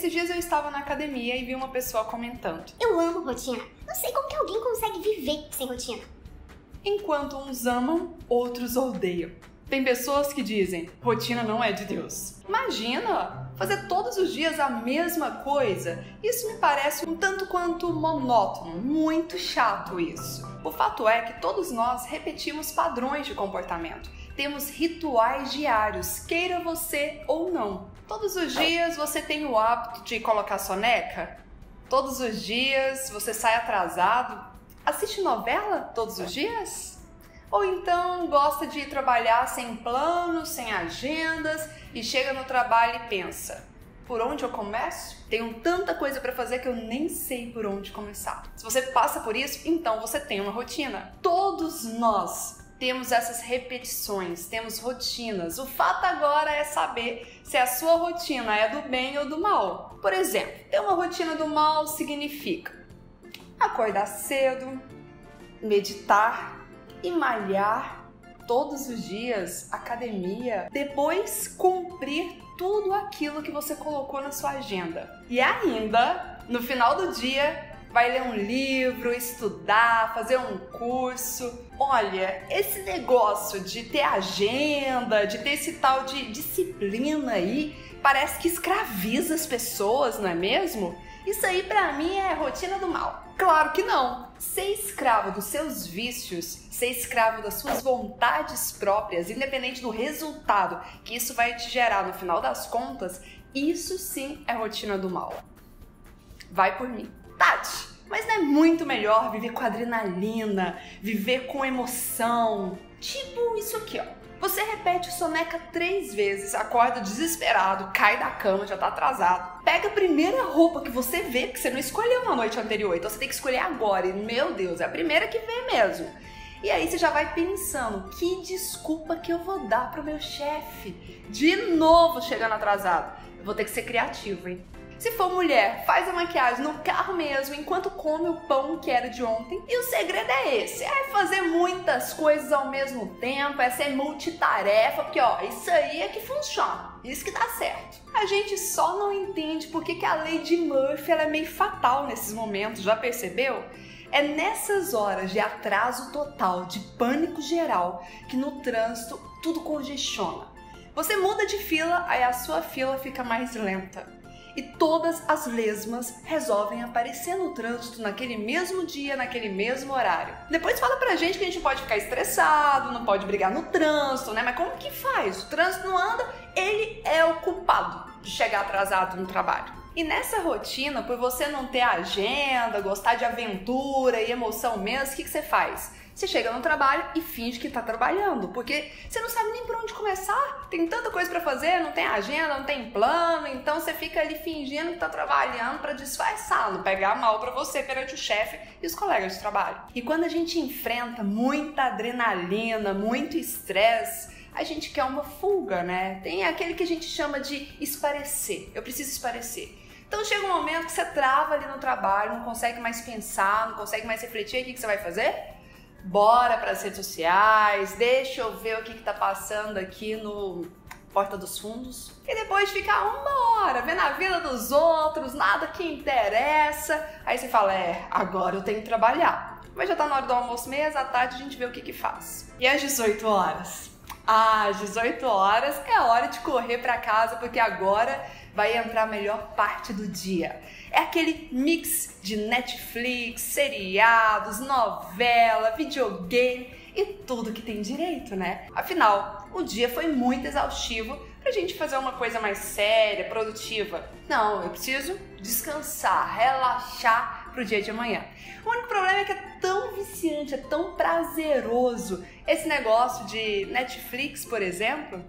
Esses dias eu estava na academia e vi uma pessoa comentando. Eu amo rotina. Não sei como que alguém consegue viver sem rotina. Enquanto uns amam, outros odeiam. Tem pessoas que dizem: rotina não é de Deus. Imagina fazer todos os dias a mesma coisa. Isso me parece um tanto quanto monótono, muito chato isso. O fato é que todos nós repetimos padrões de comportamento. Temos rituais diários, queira você ou não. Todos os dias você tem o hábito de colocar soneca? Todos os dias você sai atrasado? Assiste novela todos os dias? Ou então gosta de trabalhar sem planos, sem agendas e chega no trabalho e pensa: por onde eu começo? Tenho tanta coisa para fazer que eu nem sei por onde começar. Se você passa por isso, então você tem uma rotina. Todos nós temos essas repetições, temos rotinas. O fato agora é saber se a sua rotina é do bem ou do mal. Por exemplo, ter uma rotina do mal significa acordar cedo, meditar, e malhar todos os dias, academia, depois cumprir tudo aquilo que você colocou na sua agenda. E ainda, no final do dia, vai ler um livro, estudar, fazer um curso. Olha, esse negócio de ter agenda, de ter esse tal de disciplina aí, parece que escraviza as pessoas, não é mesmo? Isso aí para mim é rotina do mal. Claro que não. Ser escravo dos seus vícios, ser escravo das suas vontades próprias, independente do resultado que isso vai te gerar no final das contas, isso sim é rotina do mal. Vai por mim. Mas não é muito melhor viver com adrenalina, viver com emoção? Tipo isso aqui, ó. Você repete o soneca três vezes, acorda desesperado, cai da cama, já tá atrasado. Pega a primeira roupa que você vê, que você não escolheu na noite anterior, então você tem que escolher agora. E, meu Deus, é a primeira que vê mesmo. E aí você já vai pensando, que desculpa que eu vou dar pro meu chefe? De novo chegando atrasado. Vou ter que ser criativo, hein? Se for mulher, faz a maquiagem no carro mesmo, enquanto come o pão que era de ontem. E o segredo é esse: é fazer muitas coisas ao mesmo tempo, é ser multitarefa, porque ó, isso aí é que funciona, isso que dá certo. A gente só não entende por que, que a lei de Murphy é meio fatal nesses momentos, já percebeu? É nessas horas de atraso total, de pânico geral, que no trânsito tudo congestiona. Você muda de fila, aí a sua fila fica mais lenta e todas as lesmas resolvem aparecer no trânsito naquele mesmo dia, naquele mesmo horário. Depois fala pra gente que a gente pode ficar estressado, não pode brigar no trânsito, né? Mas como que faz? O trânsito não anda, ele é o culpado de chegar atrasado no trabalho. E nessa rotina, por você não ter agenda, gostar de aventura e emoção mesmo, o que, que você faz? Você chega no trabalho e finge que tá trabalhando, porque você não sabe nem por onde começar. Tem tanta coisa para fazer, não tem agenda, não tem plano, então você fica ali fingindo que tá trabalhando para disfarçar, não pegar mal para você perante o chefe e os colegas de trabalho. E quando a gente enfrenta muita adrenalina, muito estresse, a gente quer uma fuga, né? Tem aquele que a gente chama de esparecer. Eu preciso esparecer. Então chega um momento que você trava ali no trabalho, não consegue mais pensar, não consegue mais refletir, o que você vai fazer? Bora para as redes sociais, deixa eu ver o que está passando aqui no Porta dos Fundos. E depois ficar uma hora vendo a vida dos outros, nada que interessa. Aí você fala, é, agora eu tenho que trabalhar. Mas já tá na hora do almoço mesmo, à tarde a gente vê o que que faz. E às 18 horas? Às 18 horas é hora de correr para casa, porque agora vai entrar a melhor parte do dia. É aquele mix de Netflix, seriados, novela, videogame e tudo que tem direito, né? Afinal, o dia foi muito exaustivo pra gente fazer uma coisa mais séria, produtiva. Não, eu preciso descansar, relaxar pro dia de amanhã. O único problema é que é tão viciante, é tão prazeroso esse negócio de Netflix, por exemplo,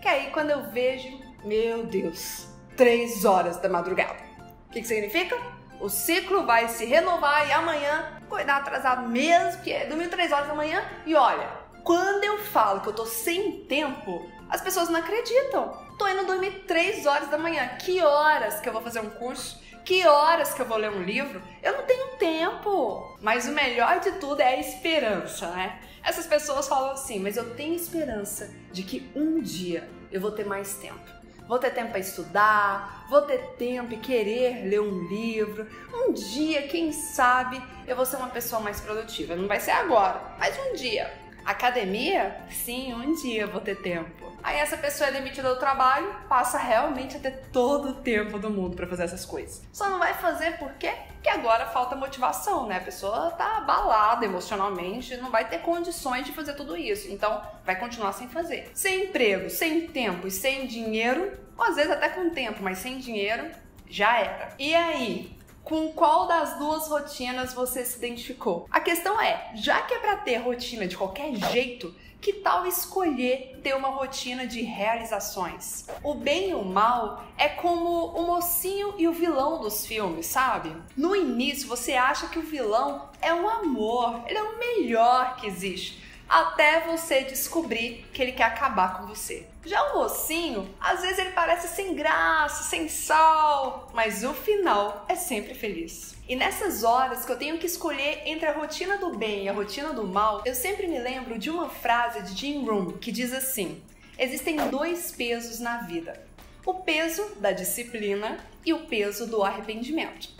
que aí quando eu vejo, meu Deus, três horas da madrugada. O que, que significa? O ciclo vai se renovar e amanhã acordar atrasado mesmo, que é dormir três horas da manhã. E olha, quando eu falo que eu tô sem tempo, as pessoas não acreditam. Tô indo dormir três horas da manhã. Que horas que eu vou fazer um curso? Que horas que eu vou ler um livro? Eu não tenho tempo. Mas o melhor de tudo é a esperança, né? Essas pessoas falam assim, mas eu tenho esperança de que um dia eu vou ter mais tempo. vou ter tempo para estudar, vou ter tempo e querer ler um livro. Um dia, quem sabe, eu vou ser uma pessoa mais produtiva. Não vai ser agora, mas um dia. Academia? Sim, um dia eu vou ter tempo. Aí essa pessoa é demitida do trabalho, passa realmente a ter todo o tempo do mundo para fazer essas coisas. Só não vai fazer por quê? Porque agora falta motivação, né? A pessoa tá abalada emocionalmente, não vai ter condições de fazer tudo isso. Então, vai continuar sem fazer. Sem emprego, sem tempo e sem dinheiro, ou às vezes até com tempo, mas sem dinheiro, já era. E aí, com qual das duas rotinas você se identificou? A questão é, já que é para ter rotina de qualquer jeito, que tal escolher ter uma rotina de realizações? O bem e o mal é como o mocinho e o vilão dos filmes, sabe? No início você acha que o vilão é o amor, ele é o melhor que existe até você descobrir que ele quer acabar com você. Já o mocinho, às vezes ele parece sem graça, sem sal, mas o final é sempre feliz. E nessas horas que eu tenho que escolher entre a rotina do bem e a rotina do mal, eu sempre me lembro de uma frase de Jim Rohn que diz assim: Existem dois pesos na vida: o peso da disciplina e o peso do arrependimento.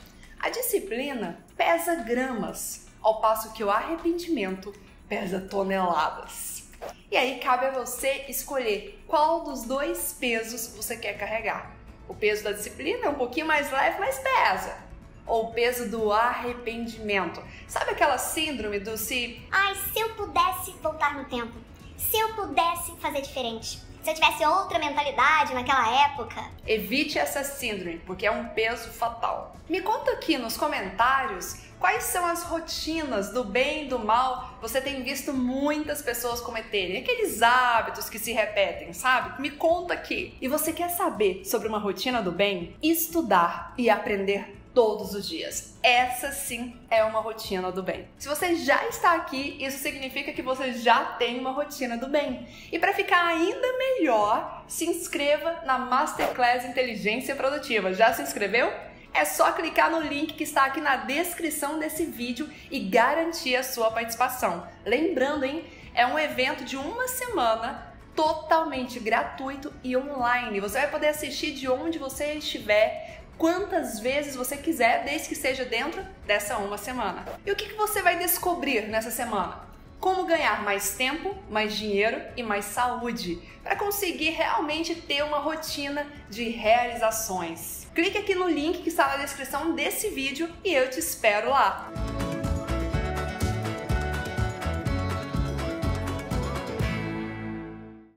A disciplina pesa gramas, ao passo que o arrependimento pesa toneladas. E aí cabe a você escolher qual dos dois pesos você quer carregar. O peso da disciplina é um pouquinho mais leve, mas pesa. Ou o peso do arrependimento. Sabe aquela síndrome do se. Ai, se eu pudesse voltar no tempo. Se eu pudesse fazer diferente. Se eu tivesse outra mentalidade naquela época. Evite essa síndrome, porque é um peso fatal. Me conta aqui nos comentários Quais são as rotinas do bem e do mal você tem visto muitas pessoas cometerem? Aqueles hábitos que se repetem, sabe? Me conta aqui. E você quer saber sobre uma rotina do bem? Estudar e aprender todos os dias. Essa sim é uma rotina do bem. Se você já está aqui, isso significa que você já tem uma rotina do bem. E para ficar ainda melhor, se inscreva na Masterclass Inteligência Produtiva. Já se inscreveu? É só clicar no link que está aqui na descrição desse vídeo e garantir a sua participação. Lembrando, hein, é um evento de uma semana totalmente gratuito e online. Você vai poder assistir de onde você estiver, quantas vezes você quiser, desde que seja dentro dessa uma semana. E o que, que você vai descobrir nessa semana? Como ganhar mais tempo, mais dinheiro e mais saúde para conseguir realmente ter uma rotina de realizações. Clique aqui no link que está na descrição desse vídeo e eu te espero lá.